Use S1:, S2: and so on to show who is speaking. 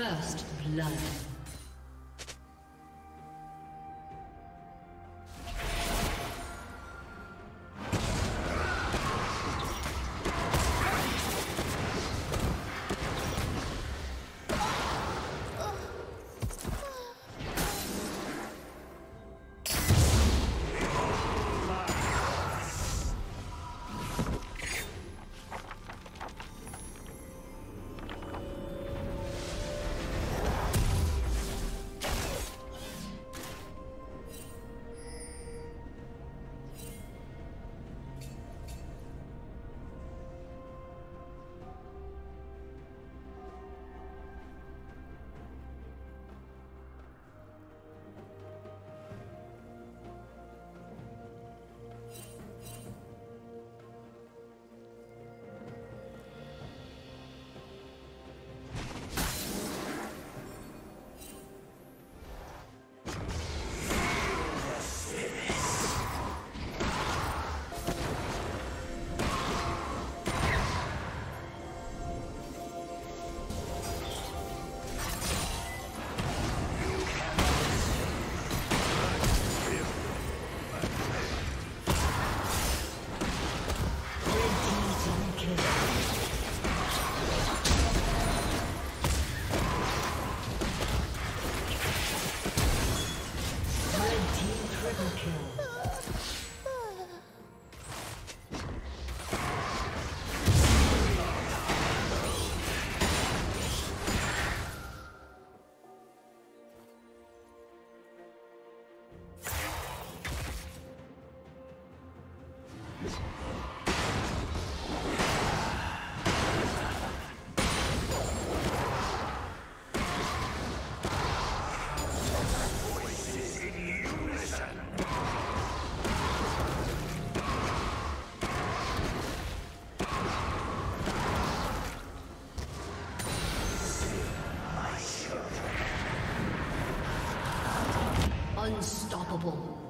S1: First blood. Unstoppable.